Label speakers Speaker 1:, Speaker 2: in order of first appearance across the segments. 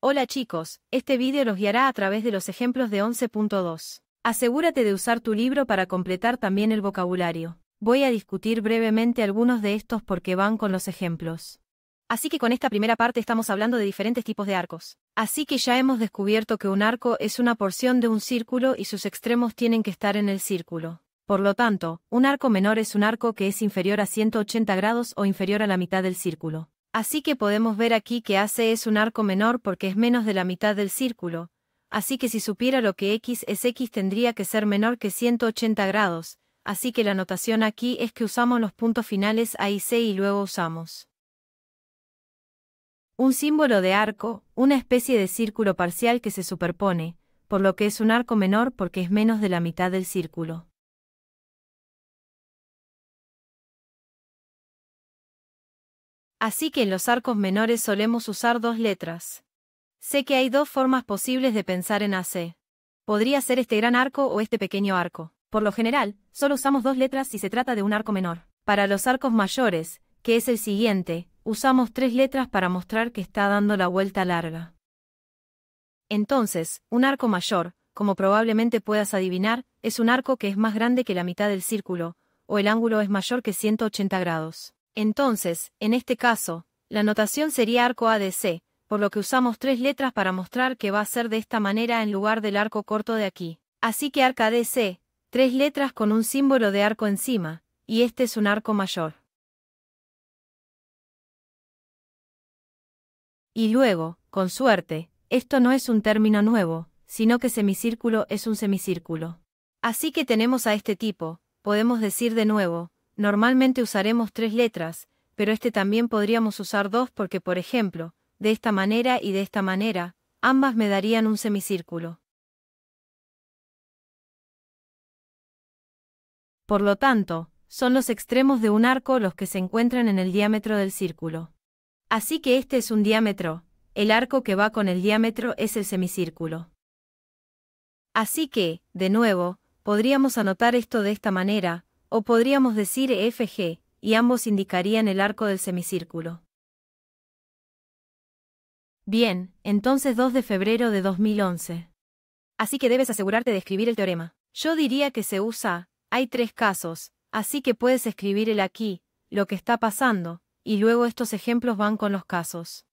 Speaker 1: Hola chicos, este vídeo los guiará a través de los ejemplos de 11.2. Asegúrate de usar tu libro para completar también el vocabulario. Voy a discutir brevemente algunos de estos porque van con los ejemplos. Así que con esta primera parte estamos hablando de diferentes tipos de arcos. Así que ya hemos descubierto que un arco es una porción de un círculo y sus extremos tienen que estar en el círculo. Por lo tanto, un arco menor es un arco que es inferior a 180 grados o inferior a la mitad del círculo. Así que podemos ver aquí que AC es un arco menor porque es menos de la mitad del círculo. Así que si supiera lo que X es X tendría que ser menor que 180 grados, así que la notación aquí es que usamos los puntos finales A y C y luego usamos un símbolo de arco, una especie de círculo parcial que se superpone, por lo que es un arco menor porque es menos de la mitad del círculo. Así que en los arcos menores solemos usar dos letras. Sé que hay dos formas posibles de pensar en AC. Podría ser este gran arco o este pequeño arco. Por lo general, solo usamos dos letras si se trata de un arco menor. Para los arcos mayores, que es el siguiente, usamos tres letras para mostrar que está dando la vuelta larga. Entonces, un arco mayor, como probablemente puedas adivinar, es un arco que es más grande que la mitad del círculo, o el ángulo es mayor que 180 grados. Entonces, en este caso, la notación sería arco ADC, por lo que usamos tres letras para mostrar que va a ser de esta manera en lugar del arco corto de aquí. Así que arco ADC, tres letras con un símbolo de arco encima, y este es un arco mayor. Y luego, con suerte, esto no es un término nuevo, sino que semicírculo es un semicírculo. Así que tenemos a este tipo, podemos decir de nuevo, Normalmente usaremos tres letras, pero este también podríamos usar dos porque, por ejemplo, de esta manera y de esta manera, ambas me darían un semicírculo. Por lo tanto, son los extremos de un arco los que se encuentran en el diámetro del círculo. Así que este es un diámetro, el arco que va con el diámetro es el semicírculo. Así que, de nuevo, podríamos anotar esto de esta manera, o podríamos decir EFG, y ambos indicarían el arco del semicírculo. Bien, entonces 2 de febrero de 2011. Así que debes asegurarte de escribir el teorema. Yo diría que se usa, hay tres casos, así que puedes escribir el aquí, lo que está pasando, y luego estos ejemplos van con los casos.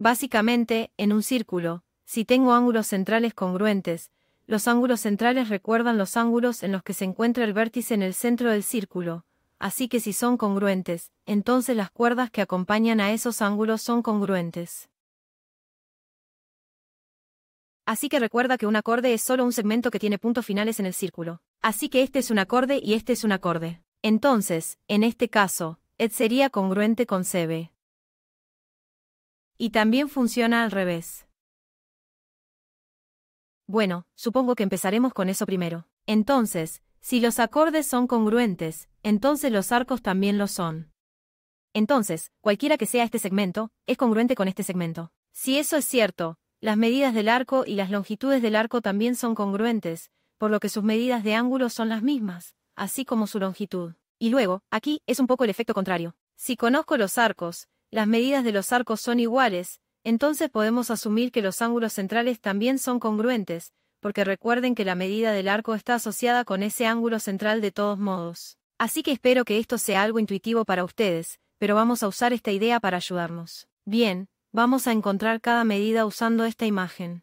Speaker 1: Básicamente, en un círculo, si tengo ángulos centrales congruentes, los ángulos centrales recuerdan los ángulos en los que se encuentra el vértice en el centro del círculo, así que si son congruentes, entonces las cuerdas que acompañan a esos ángulos son congruentes. Así que recuerda que un acorde es solo un segmento que tiene puntos finales en el círculo. Así que este es un acorde y este es un acorde. Entonces, en este caso, Ed sería congruente con CB. Y también funciona al revés. Bueno, supongo que empezaremos con eso primero. Entonces, si los acordes son congruentes, entonces los arcos también lo son. Entonces, cualquiera que sea este segmento, es congruente con este segmento. Si eso es cierto, las medidas del arco y las longitudes del arco también son congruentes, por lo que sus medidas de ángulo son las mismas, así como su longitud. Y luego, aquí es un poco el efecto contrario. Si conozco los arcos, las medidas de los arcos son iguales, entonces podemos asumir que los ángulos centrales también son congruentes, porque recuerden que la medida del arco está asociada con ese ángulo central de todos modos. Así que espero que esto sea algo intuitivo para ustedes, pero vamos a usar esta idea para ayudarnos. Bien, vamos a encontrar cada medida usando esta imagen.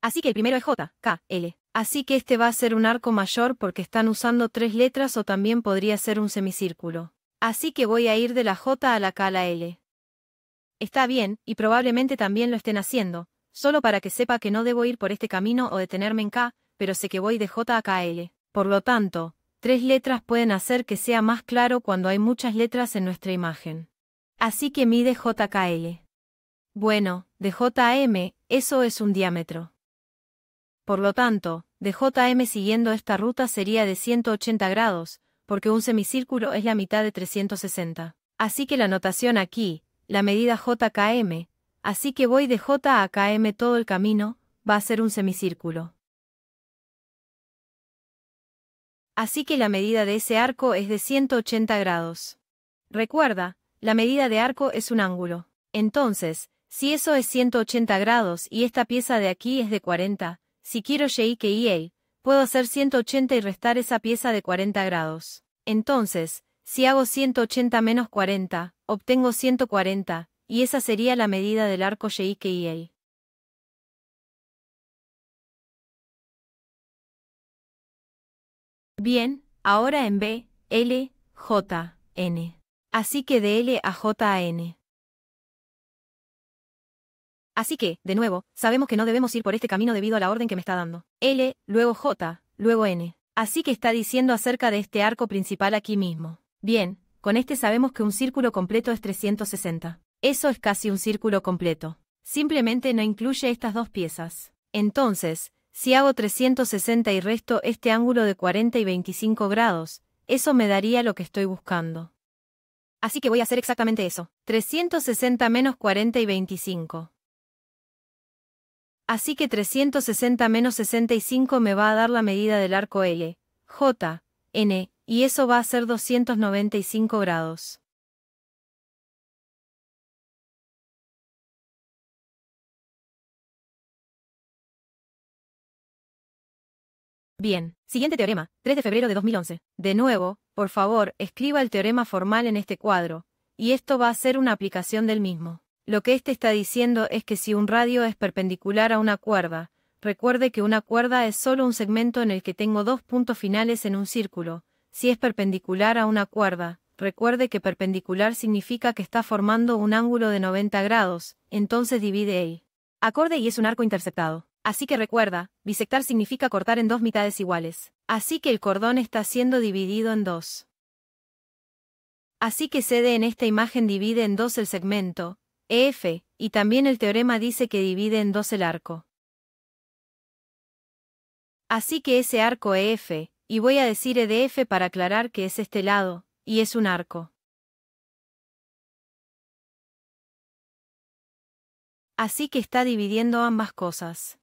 Speaker 1: Así que el primero es J, K, L. Así que este va a ser un arco mayor porque están usando tres letras o también podría ser un semicírculo. Así que voy a ir de la J a la K a la L. Está bien, y probablemente también lo estén haciendo, solo para que sepa que no debo ir por este camino o detenerme en K, pero sé que voy de J a KL. Por lo tanto, tres letras pueden hacer que sea más claro cuando hay muchas letras en nuestra imagen. Así que mide JKL. Bueno, de JM, eso es un diámetro. Por lo tanto, de JM siguiendo esta ruta sería de 180 grados, porque un semicírculo es la mitad de 360. Así que la notación aquí, la medida JKM, así que voy de J a KM todo el camino, va a ser un semicírculo. Así que la medida de ese arco es de 180 grados. Recuerda, la medida de arco es un ángulo. Entonces, si eso es 180 grados y esta pieza de aquí es de 40, si quiero y puedo hacer 180 y restar esa pieza de 40 grados. Entonces, si hago 180 menos 40, obtengo 140, y esa sería la medida del arco y que y Bien, ahora en B, L, J, N. Así que de L a J a N. Así que, de nuevo, sabemos que no debemos ir por este camino debido a la orden que me está dando. L, luego J, luego N. Así que está diciendo acerca de este arco principal aquí mismo. Bien, con este sabemos que un círculo completo es 360. Eso es casi un círculo completo. Simplemente no incluye estas dos piezas. Entonces, si hago 360 y resto este ángulo de 40 y 25 grados, eso me daría lo que estoy buscando. Así que voy a hacer exactamente eso. 360 menos 40 y 25. Así que 360 menos 65 me va a dar la medida del arco L, J, N, y eso va a ser 295 grados. Bien, siguiente teorema, 3 de febrero de 2011. De nuevo, por favor, escriba el teorema formal en este cuadro, y esto va a ser una aplicación del mismo. Lo que este está diciendo es que si un radio es perpendicular a una cuerda, recuerde que una cuerda es solo un segmento en el que tengo dos puntos finales en un círculo. Si es perpendicular a una cuerda, recuerde que perpendicular significa que está formando un ángulo de 90 grados, entonces divide el acorde y es un arco interceptado. Así que recuerda, bisectar significa cortar en dos mitades iguales. Así que el cordón está siendo dividido en dos. Así que CD en esta imagen divide en dos el segmento, EF, y también el teorema dice que divide en dos el arco. Así que ese arco EF, y voy a decir EDF para aclarar que es este lado, y es un arco. Así que está dividiendo ambas cosas.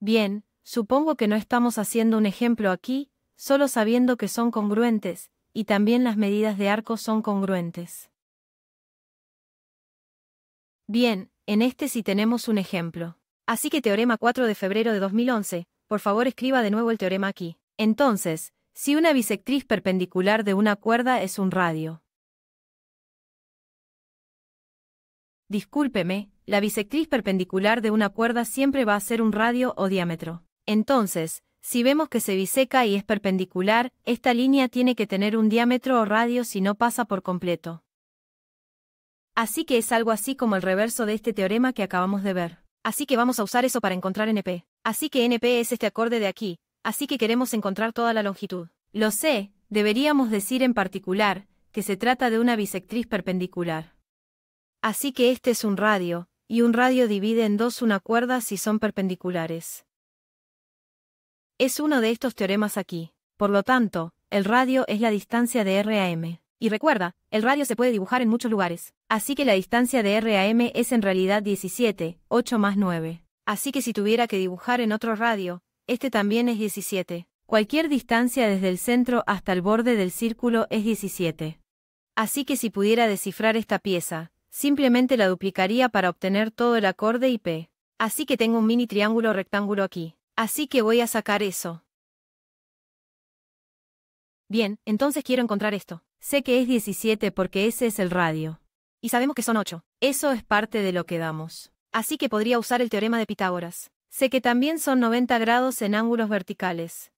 Speaker 1: Bien, supongo que no estamos haciendo un ejemplo aquí, solo sabiendo que son congruentes, y también las medidas de arco son congruentes. Bien, en este sí tenemos un ejemplo. Así que teorema 4 de febrero de 2011, por favor escriba de nuevo el teorema aquí. Entonces, si una bisectriz perpendicular de una cuerda es un radio. Discúlpeme, la bisectriz perpendicular de una cuerda siempre va a ser un radio o diámetro. Entonces, si vemos que se biseca y es perpendicular, esta línea tiene que tener un diámetro o radio si no pasa por completo. Así que es algo así como el reverso de este teorema que acabamos de ver. Así que vamos a usar eso para encontrar NP. Así que NP es este acorde de aquí, así que queremos encontrar toda la longitud. Lo sé, deberíamos decir en particular, que se trata de una bisectriz perpendicular. Así que este es un radio, y un radio divide en dos una cuerda si son perpendiculares. Es uno de estos teoremas aquí. Por lo tanto, el radio es la distancia de R a M. Y recuerda, el radio se puede dibujar en muchos lugares, así que la distancia de R a M es en realidad 17, 8 más 9. Así que si tuviera que dibujar en otro radio, este también es 17. Cualquier distancia desde el centro hasta el borde del círculo es 17. Así que si pudiera descifrar esta pieza, simplemente la duplicaría para obtener todo el acorde IP. Así que tengo un mini triángulo rectángulo aquí. Así que voy a sacar eso. Bien, entonces quiero encontrar esto. Sé que es 17 porque ese es el radio. Y sabemos que son 8. Eso es parte de lo que damos. Así que podría usar el teorema de Pitágoras. Sé que también son 90 grados en ángulos verticales.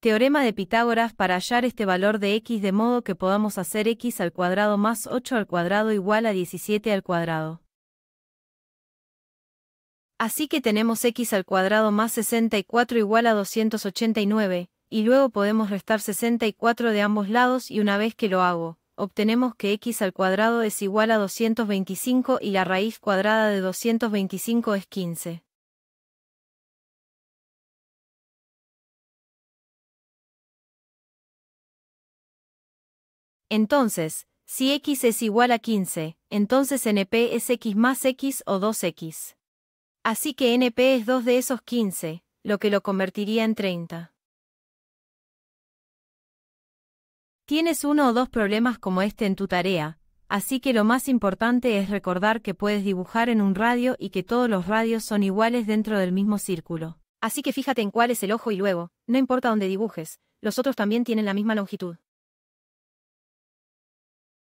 Speaker 1: Teorema de Pitágoras para hallar este valor de x de modo que podamos hacer x al cuadrado más 8 al cuadrado igual a 17 al cuadrado. Así que tenemos x al cuadrado más 64 igual a 289, y luego podemos restar 64 de ambos lados y una vez que lo hago, obtenemos que x al cuadrado es igual a 225 y la raíz cuadrada de 225 es 15. Entonces, si x es igual a 15, entonces np es x más x o 2x. Así que np es 2 de esos 15, lo que lo convertiría en 30. ¿Tienes uno o dos problemas como este en tu tarea? Así que lo más importante es recordar que puedes dibujar en un radio y que todos los radios son iguales dentro del mismo círculo. Así que fíjate en cuál es el ojo y luego, no importa dónde dibujes, los otros también tienen la misma longitud.